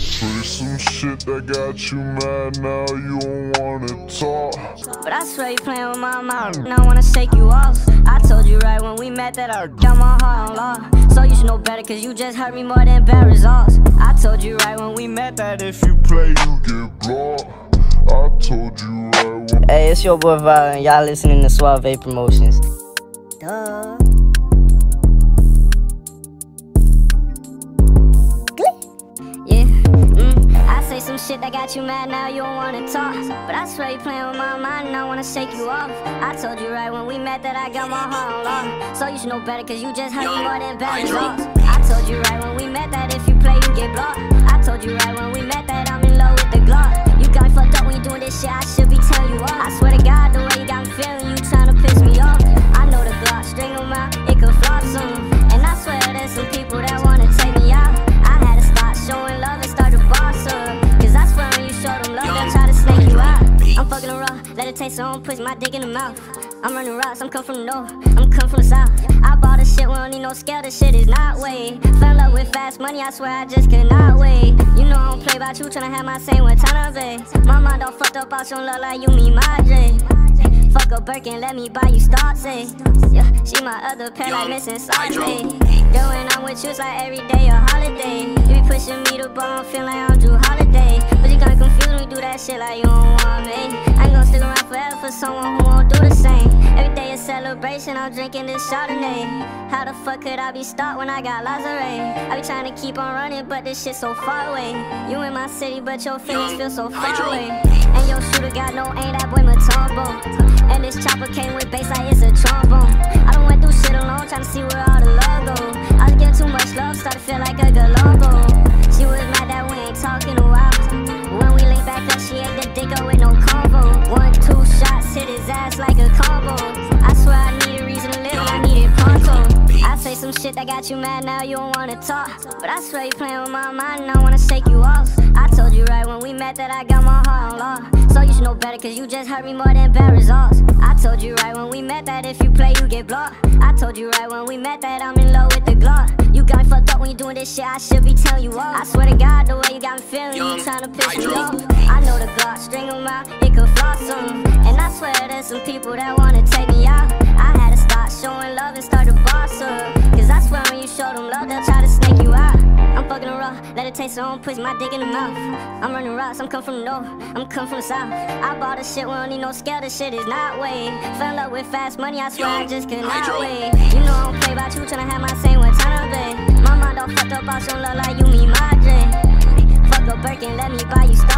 Say some shit that got you mad, now you don't wanna talk. But I swear you playing with my mind, and I wanna shake you off. I told you right when we met that I got my heart on law. So you should know better, cause you just hurt me more than bad results. I told you right when we met that if you play, you get blocked. I told you right when. Hey, it's your boy Val, and y'all listening to Suave Promotions. Duh. Shit that got you mad, now you don't wanna talk. But I swear you playing with my mind and I wanna shake you off. I told you right when we met that I got my heart on lock. So you should know better, cause you just hurt me more than bad. I told you right when we met that if you play, you get blocked. I'm fucking let it taste so I'm push my dick in the mouth. I'm running rocks, I'm come from the north, I'm come from the south. I bought this shit, we don't need no scale, this shit is not way. Fell in love with fast money, I swear I just cannot wait. You know I don't play about you, tryna have my same with Tana My mind all fucked up, I don't look like you, me, my J. Fuck a Birkin, let me buy you start say. Yeah, she my other pair like missing side Yo, when I'm with you, it's like every day a holiday. You be pushing me to bone, feel like I'm Jrue Holiday. Shit like you don't want me. I ain't gonna stick around forever for someone who won't do the same. Every day a celebration, I'm drinking this Chardonnay. How the fuck could I be stuck when I got Lazare? I be trying to keep on running, but this shit so far away. You in my city, but your feelings feel so far away. And your shooter got no aim, that boy Mutombo. And this chopper came with bass like it's a trombone. I don't went through shit alone, trying to see where all up, she ate the dick up with no combo. One, two shots, hit his ass like a combo. I swear I need a reason to live, I need it pronto. I say some shit that got you mad, now you don't wanna talk. But I swear you playing with my mind, and I wanna shake you off. I told you right when we met that I got my heart on law. So you should know better, cause you just hurt me more than bad results. I told you right when we met that if you play, you get blocked. I told you right when we met that I'm in love with the Glock. You got me fucked up when you doing this shit, I should be telling you off. I swear to God, the way you got me feeling, you trying to piss me off. I the Glock, string them out, it could soon. And I swear there's some people that wanna take me out. I had to start showing love and start to boss up. Cause I swear when you show them love, they'll try to snake you out. I'm fucking around, let it taste so I'm push my dick in the mouth. I'm running rocks, I'm come from the north, I'm come from the south. I bought this shit, we don't need no scale, this shit is not way. Fell up with fast money, I swear I just could not wait. You know I don't play about you, tryna have my same with Tana Bay. My mind all fucked up, I don't look like you, mean my dream. Fuck work and let me, my